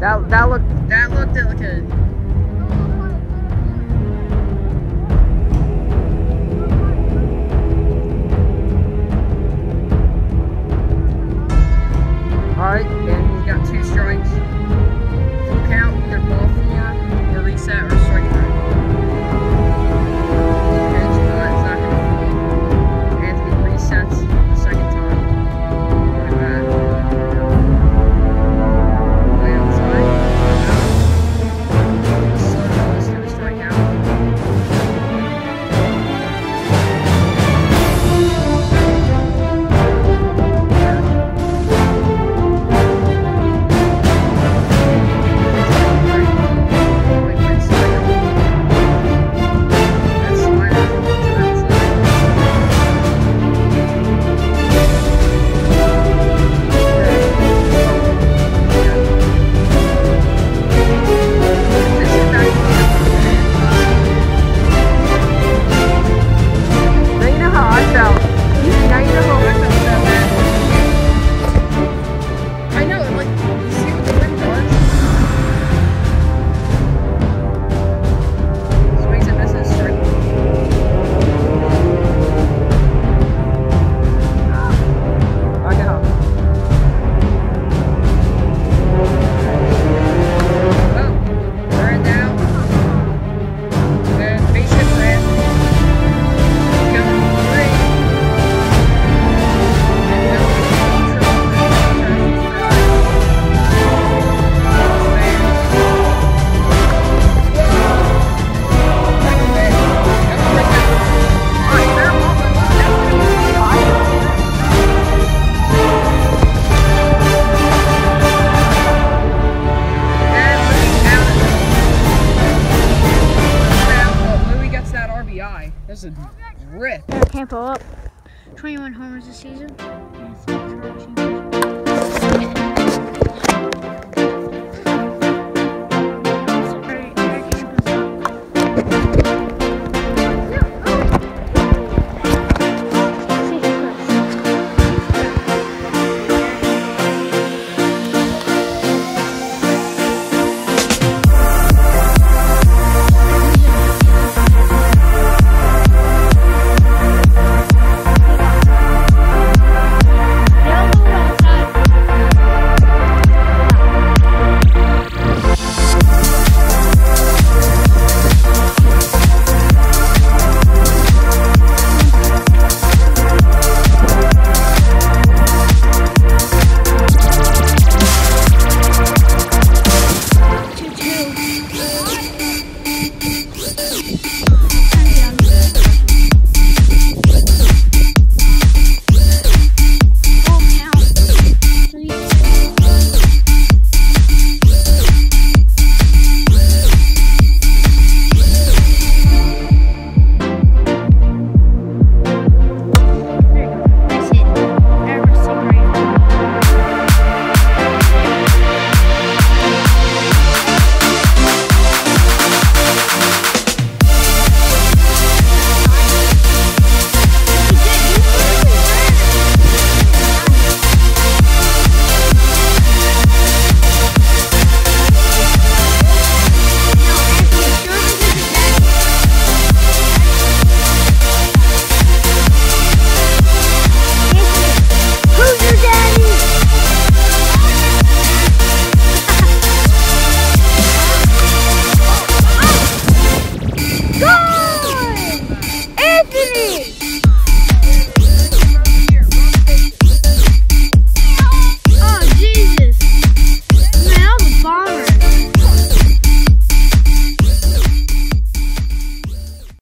That that looked that looked delicate. high. That's a rip. Campo up. 21 homers this season.